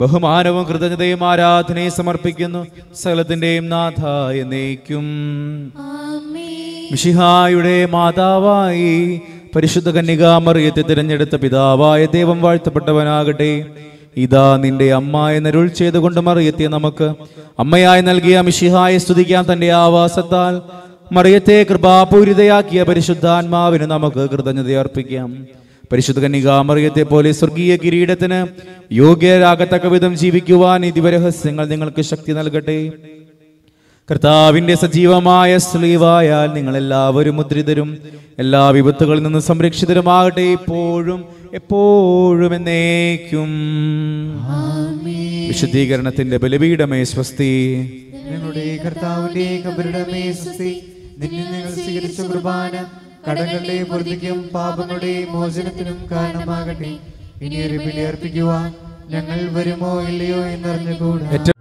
ബഹുമാനവും കൃതജ്ഞതയും ആരാധനയും സമർപ്പിക്കുന്നു. സകലത്തിന്റെയും നാഥ എന്നേക്കും. മിഷിഹായുടെ മാതാവായി പരിശുദ്ധ കന്യകാമറിയത്തെ തിരഞ്ഞെടുത്ത പിതാവായ ദൈവം വാഴ്ത്തപ്പെട്ടവനാകട്ടെ. ഇതാ നിന്റെ അമ്മ എന്നരുൾ ചെയ്തുകൊണ്ട് മറിയത്തെ നമുക്ക് അമ്മയായി നൽകിയ മിഷിഹായെ സ്തുതിക്കാൻ തന്റെ ആവാസത്താൽ മറിയത്തെ കൃപാപൂരിതയാക്കിയ പരിശുദ്ധാത്മാവിന് നമുക്ക് കൃതജ്ഞത അർപ്പിക്കാം പരിശുദ്ധ കന്യകാമറിയത്തെ പോലെ സ്വർഗീയ കിരീടത്തിന് യോഗ്യരാകത്തക്ക വിധം ജീവിക്കുവാൻ ഇതിവരഹസ്യങ്ങൾ നിങ്ങൾക്ക് ശക്തി നൽകട്ടെ. കർത്താവിന്റെ സജീവമായ സ്ലീവായാൽ നിങ്ങൾ എല്ലാവരും മുദ്രിതരും എല്ലാ വിപത്തുകളിൽ നിന്ന് സംരക്ഷിതരുമാകട്ടെ ഇപ്പോഴും എപ്പോഴും എന്നേക്കും. വിശുദ്ധീകരണത്തിന്റെ ബലിപീഠമേ സ്വസ്തി. ഞങ്ങളുടെ കർത്താവിന്റെ സ്വസ്തി. നിന്നെ നിങ്ങൾ സ്വീകരിച്ച കുർബാന കടങ്ങളുടെ വൃദ്ധിക്കും പാപങ്ങളുടെയും മോചനത്തിനും കാരണമാകട്ടെ. ഇനി ഒരു ബലി അർപ്പിക്കുവാൻ ഞങ്ങൾ വരുമോ ഇല്ലയോ എന്നറിഞ്ഞുകൂടാ.